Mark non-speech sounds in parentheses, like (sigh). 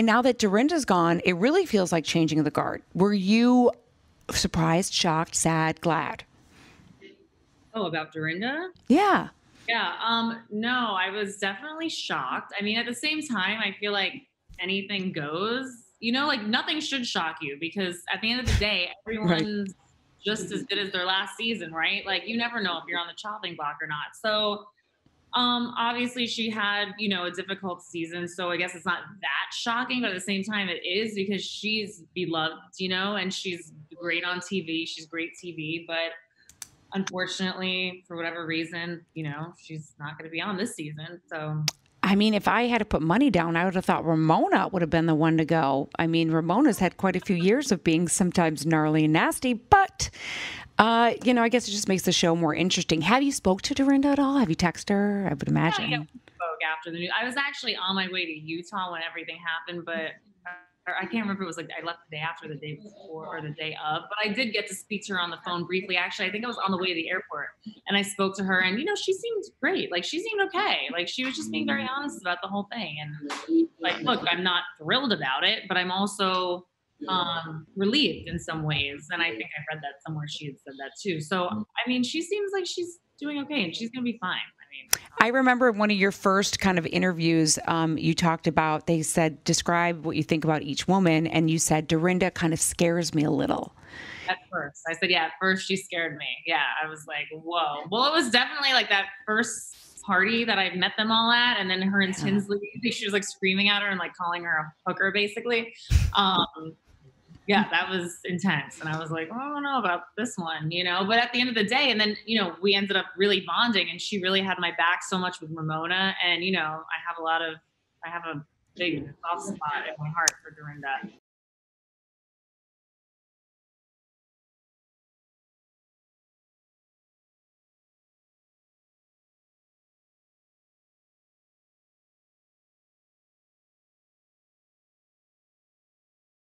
Now that Dorinda's gone, it really feels like changing the guard. Were you surprised, shocked, sad, glad? Oh, about Dorinda? Yeah. Yeah. Um, no, I was definitely shocked. I mean, at the same time, I feel like anything goes. You know, like nothing should shock you because at the end of the day, everyone's right. just as good as their last season, right? Like you never know if you're on the chopping block or not. So um, obviously she had, you know, a difficult season. So I guess it's not that shocking, but at the same time it is because she's beloved, you know, and she's great on TV. She's great TV, but unfortunately, for whatever reason, you know, she's not going to be on this season. So I mean, if I had to put money down, I would have thought Ramona would have been the one to go. I mean, Ramona's had quite a few years of being sometimes gnarly and nasty, but uh, you know, I guess it just makes the show more interesting. Have you spoke to Dorinda at all? Have you texted her? I would imagine. Yeah, spoke after the news. I was actually on my way to Utah when everything happened, but I can't remember. It was like I left the day after, the day before, or the day of. But I did get to speak to her on the phone briefly. Actually, I think I was on the way to the airport, and I spoke to her, and you know, she seemed great. Like she seemed okay. Like she was just being very honest about the whole thing. And like, look, I'm not thrilled about it, but I'm also um, relieved in some ways. And I think I read that somewhere she had said that too. So, I mean, she seems like she's doing okay and she's going to be fine. I mean, I remember one of your first kind of interviews, um, you talked about, they said, describe what you think about each woman. And you said, Dorinda kind of scares me a little. At first, I said, yeah, at first she scared me. Yeah, I was like, whoa. Well, it was definitely like that first party that I met them all at, and then her and Tinsley, (laughs) she was like screaming at her and like calling her a hooker, basically. Um, yeah, that was intense. And I was like, I don't know about this one, you know. But at the end of the day, and then, you know, we ended up really bonding and she really had my back so much with Ramona. And, you know, I have a lot of, I have a big soft spot in my heart for Dorinda.